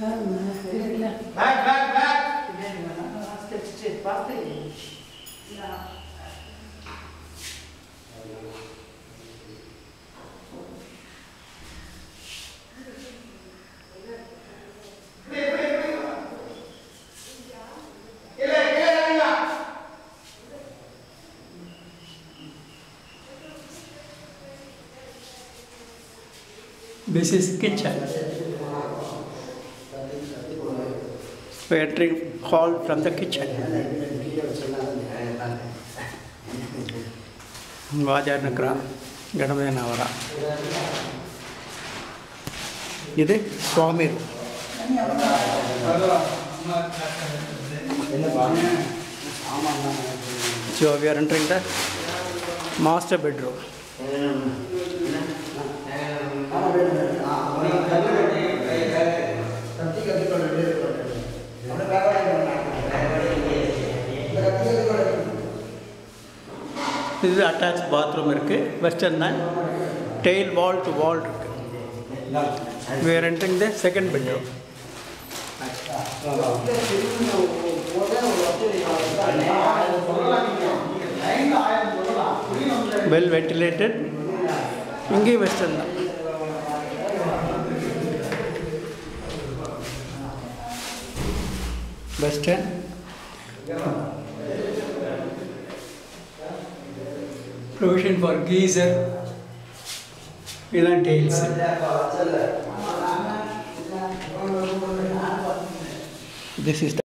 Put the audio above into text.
Back, back, back. This is kitchen. watering called from the kitchen. வாஜானுக்கிறா கணபதன் அவரா இது சுவாமி so we are entering master bedroom இது attach bathroom இருக்குது western தான் டெய்ல் வால் டு வால் இருக்கு we are entering the second bedroom well ventilated இங்கே western தான் வெஸ்டர்ன் provision for geyser ఇలాంటి దిస్ ఇస్